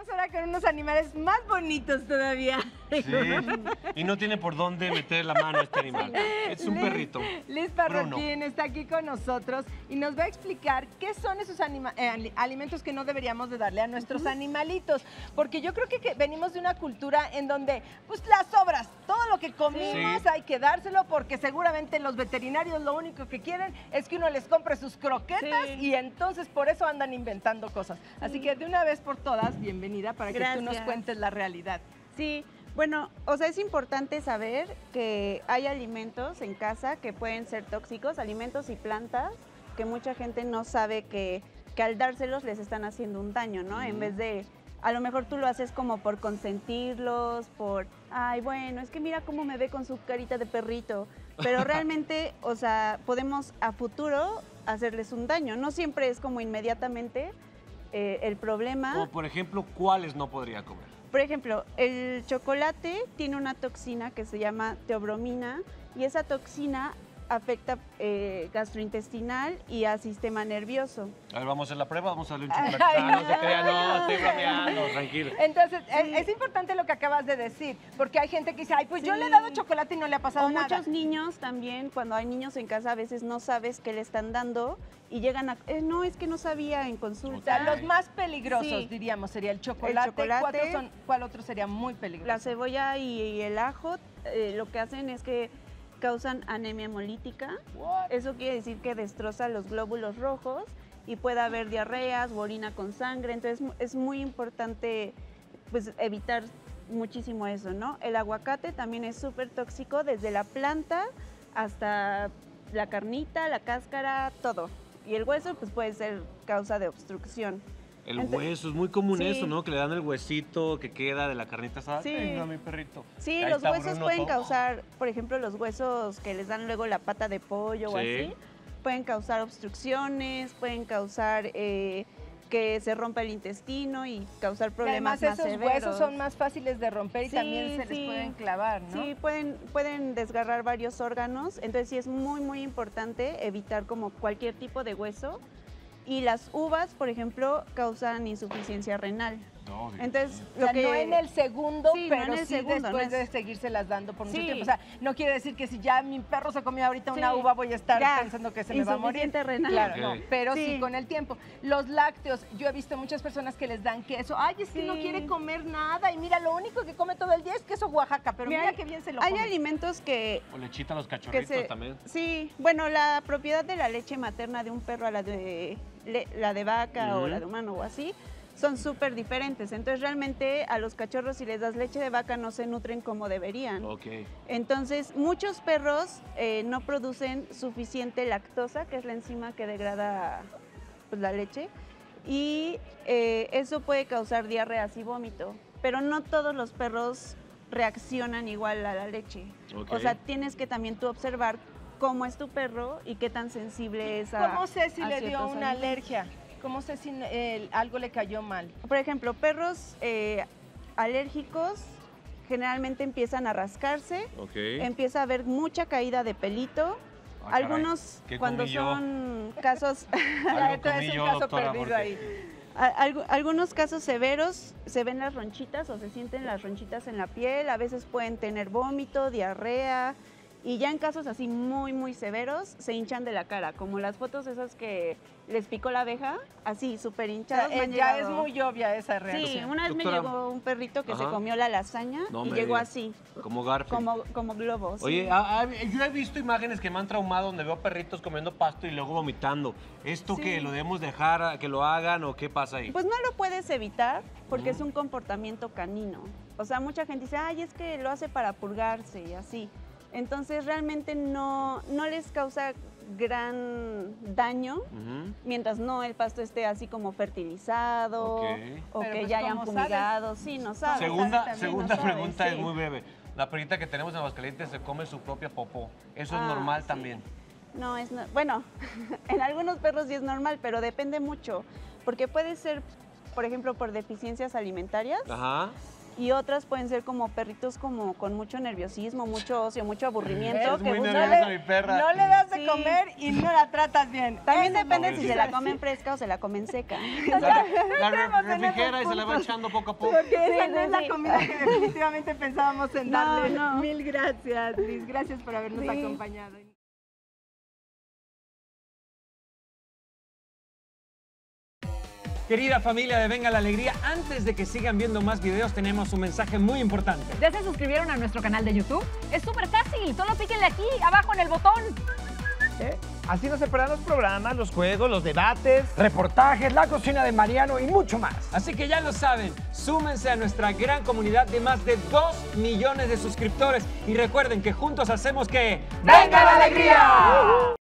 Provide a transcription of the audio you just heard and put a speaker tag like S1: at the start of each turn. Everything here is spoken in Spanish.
S1: Vamos ahora con unos animales más bonitos todavía.
S2: Sí. Y no tiene por dónde meter la mano a este animal. Es un
S1: Liz-
S2: perrito.
S1: Liz. Parroquín está aquí con nosotros y nos va a explicar qué son esos eh, ali- alimentos que no deberíamos de darle a nuestros animalitos. Porque yo creo que, que venimos de una cultura en donde, pues las sobras, todo lo que comimos
S2: Sí.
S1: hay que dárselo porque seguramente los veterinarios lo único que quieren es que uno les compre sus croquetas
S3: Sí.
S1: y entonces por eso andan inventando cosas. Así que de una vez por todas, bienvenida para que tú nos cuentes la realidad.
S3: Sí, bueno, o sea, es importante saber que hay alimentos en casa que pueden ser tóxicos, alimentos y plantas que mucha gente no sabe que, que al dárselos les están haciendo un daño, ¿no? En vez de, a lo mejor tú lo haces como por consentirlos, por, ay, bueno, es que mira cómo me ve con su carita de perrito, pero realmente, o sea, podemos a futuro hacerles un daño, no siempre es como inmediatamente eh, el problema.
S2: Como por ejemplo, ¿cuáles no podría comer?
S3: Por ejemplo, el chocolate tiene una toxina que se llama teobromina y esa toxina afecta eh, gastrointestinal y al sistema nervioso.
S2: A ver, vamos a hacer la prueba, vamos a darle un chocolate. Ah, no se no, estoy bromeando, tranquilo.
S1: Entonces, es-
S3: Sí.
S1: es, importante lo que acabas de decir, porque hay gente que dice, ay, pues yo le he dado chocolate y no le ha pasado
S3: O
S1: nada.
S3: muchos niños también, cuando hay niños en casa, a veces no sabes qué le están dando y llegan a, "Eh, no, es que no sabía en
S1: O
S3: consulta.
S1: sea, los más peligrosos,
S3: Sí.
S1: diríamos, sería el chocolate.
S3: chocolate.
S1: ¿Cuáles son- ¿Cuál otro sería muy peligroso?
S3: La cebolla y, y el ajo eh, lo que hacen es que causan anemia hemolítica. Eso quiere decir que destroza los glóbulos rojos y puede haber diarreas orina con sangre. Entonces es muy importante pues, evitar muchísimo eso, ¿no? El aguacate también es súper tóxico desde la planta hasta la carnita, la cáscara, todo. Y el hueso pues puede ser causa de obstrucción.
S2: El hueso, es muy común
S3: Sí.
S2: eso, ¿no? Que le dan el huesito que queda de la carnita asada.
S3: Sí.
S2: Venga, mi perrito.
S3: Sí,
S2: Ahí
S3: los huesos
S2: Bruno,
S3: pueden
S2: todo.
S3: causar, por ejemplo, los huesos que les dan luego la pata de pollo o
S2: Sí.
S3: así, pueden causar obstrucciones, pueden causar eh, que se rompa el intestino y causar
S1: Y
S3: problemas
S1: además
S3: más
S1: esos
S3: severos.
S1: huesos son más fáciles de romper y
S3: Sí,
S1: también se les pueden clavar, ¿no?
S3: Sí, pueden, pueden desgarrar varios órganos, entonces sí es muy, muy importante evitar como cualquier tipo de hueso. Y las uvas, por ejemplo, causan insuficiencia renal.
S2: No,
S3: Entonces,
S2: mío.
S1: O
S3: lo
S1: sea,
S3: que...
S1: no en el segundo,
S3: Sí, no
S1: pero
S3: en el
S1: sí
S3: segundo,
S1: después
S3: no
S1: de seguírselas dando por mucho
S3: Sí.
S1: tiempo. O sea, no quiere decir que si ya mi perro se comió ahorita una uva voy a estar
S3: Ya,
S1: pensando que se me va a morir.
S3: renal.
S1: Claro, no, pero sí.
S3: Sí.
S1: con el tiempo. Los lácteos, yo he visto muchas personas que les dan queso. Ay, es que no quiere comer nada y mira, lo único que come todo el día es queso Oaxaca, pero mira,
S3: Mira,
S1: qué bien se lo
S3: Hay
S1: come.
S3: alimentos que
S2: O lechita a los cachorritos
S3: se,
S2: también.
S3: Sí, bueno, la propiedad de la leche materna de un perro a la de, le- la de vaca o la de humano o así son súper diferentes. Entonces realmente a los cachorros si les das leche de vaca no se nutren como deberían.
S2: Ok.
S3: Entonces muchos perros eh, no producen suficiente lactosa, que es la enzima que degrada pues, la leche, y eh, eso puede causar diarreas y vómito. Pero no todos los perros reaccionan igual a la leche.
S2: Ok.
S3: O sea, tienes que también tú observar cómo es tu perro y qué tan sensible es a
S1: ¿Cómo sé si le dio una
S3: alimentos.
S1: alergia? ¿Cómo sé si eh, algo le cayó mal?
S3: Por ejemplo, perros eh, alérgicos generalmente empiezan a rascarse,
S2: Ok.
S3: empieza a haber mucha caída de pelito.
S2: Ah.
S3: Algunos,
S2: ¿Qué
S3: cuando
S2: yo?
S3: son casos,
S1: Esto es un
S2: yo,
S1: caso
S2: doctora,
S1: perdido
S2: porque-
S1: ahí.
S3: algunos casos severos se ven las ronchitas o se sienten las ronchitas en la piel, a veces pueden tener vómito, diarrea y ya en casos así muy muy severos se hinchan de la cara, como las fotos esas que les picó la abeja, así súper
S1: O sea, ya es
S3: llegado.
S1: muy obvia esa
S3: Sí,
S1: reacción.
S3: una vez me llegó un perrito que se comió la lasaña
S2: No
S3: y llegó
S2: diga.
S3: así,
S2: Como Garfield.
S3: como, como globo. sí.
S2: Oye, ah, ah, yo he visto imágenes que me han traumado donde veo perritos comiendo pasto y luego vomitando. ¿Esto
S3: Sí.
S2: qué? ¿Lo debemos dejar a que lo hagan o qué pasa ahí?
S3: Pues no lo puedes evitar porque
S2: Ujú.
S3: es un comportamiento canino. O sea, mucha gente dice, ay, es que lo hace para purgarse y así. Entonces realmente no, no les causa gran daño mientras no el pasto esté así como fertilizado o
S1: Pero
S3: que
S1: pues,
S3: ya hayan fumigado. Sí, no sabes.
S2: Segunda, segunda
S3: no sabes,
S2: pregunta es
S3: sí.
S2: muy breve. La perrita que tenemos en Aguascalientes se come su propia popó. ¿Eso es
S3: Ah,
S2: normal
S3: sí.
S2: también?
S3: No, es no- bueno, en algunos perros sí es normal, pero depende mucho, porque puede ser, por ejemplo, por deficiencias alimentarias
S2: Ajá.
S3: Y otras pueden ser como perritos como con mucho nerviosismo, mucho ocio, mucho aburrimiento.
S2: Es muy
S3: buscan-
S2: nerviosa mi perra.
S1: No le das de
S3: Sí.
S1: comer y no la tratas bien.
S3: También
S1: Ese
S3: depende si se la comen fresca o se la comen seca.
S2: La, la
S1: en
S2: refrigera y se la va echando poco a poco.
S1: Porque esa
S3: Sí,
S1: no es
S3: sí,
S1: la comida que definitivamente pensábamos en
S3: No,
S1: darle.
S3: no.
S1: Mil gracias, Liz. Gracias por habernos
S3: Sí.
S1: acompañado.
S4: Querida familia de Venga la Alegría, antes de que sigan viendo más videos, tenemos un mensaje muy importante.
S5: ¿Ya se suscribieron a nuestro canal de YouTube? Es súper fácil, solo píquenle aquí, abajo en el botón.
S6: ¿eh? Así no se perderán los programas, los juegos, los debates, reportajes, la cocina de Mariano y mucho más.
S4: Así que ya lo saben, súmense a nuestra gran comunidad de más de 2 millones de suscriptores y recuerden que juntos hacemos que...
S6: ¡Venga la alegría!